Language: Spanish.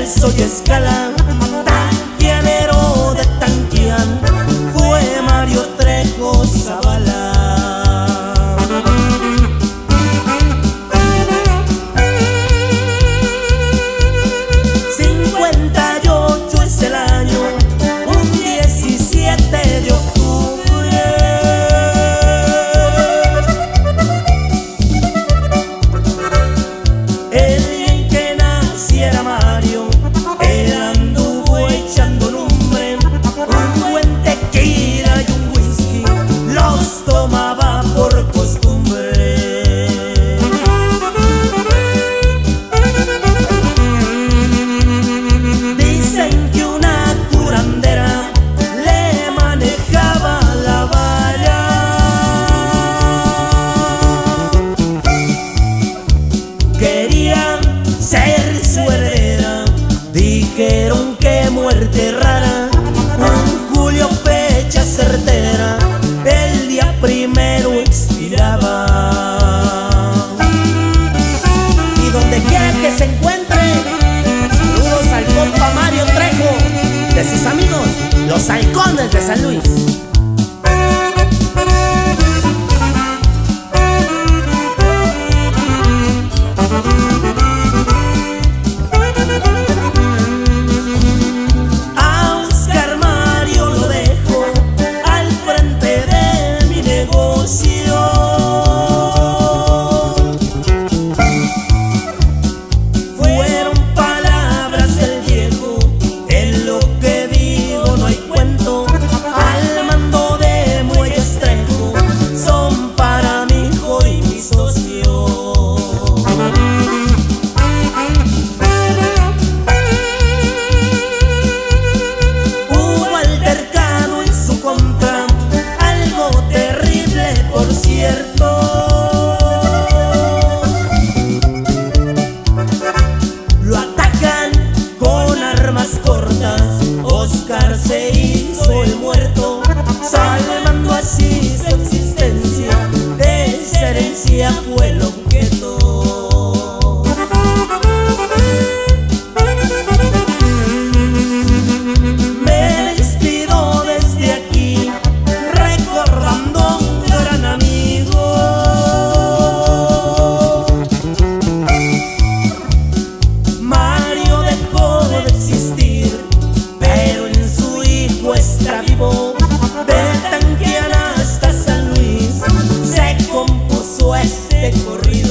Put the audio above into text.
verso y escala, de tanquian, fue Mario Trejo Zavala. Cincuenta y ocho es el año, un 17 muerte rara, un julio fecha certera, el día primero expiraba. Y donde quiera que se encuentre, saludos al compa Mario Trejo, de sus amigos, los halcones de San Luis. soy muerto, salvando así su existencia de esa herencia. recorrido.